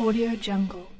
Audio Jungle.